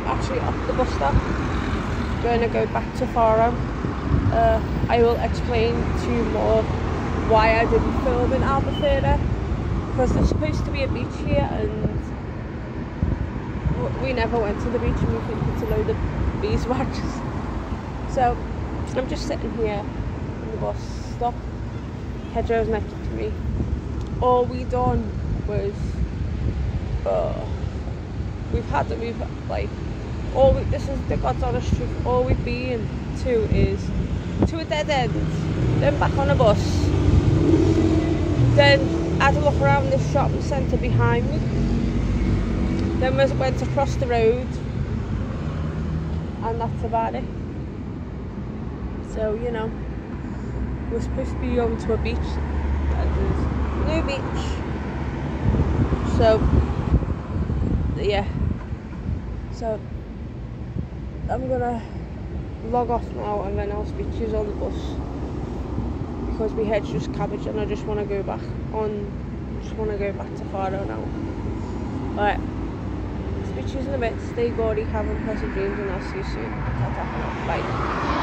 I'm actually at the bus stop. Going to go back to Faro. Uh, I will explain to you more why I didn't film in Albufeira because there's supposed to be a beach here and we never went to the beach and we think it's a load of beeswax. So I'm just sitting here in the bus stop. Hedgerow's next to me. All we done was uh, we've had that we've like all we, this is the God's honest truth. All we've been to is to a dead end, then back on a bus, then had a look around this shopping centre behind me. Then we went across the road, and that's about it. So you know, we're supposed to be going to a beach. There's no beach. So yeah. So I'm gonna log off now and then I'll speak to you on the bus. Because my head's just cabbage and I just want to go back on just want to go back to Faro now. Alright speak in a bit. Stay gaudy. Have pleasant dreams and I'll see you soon. Bye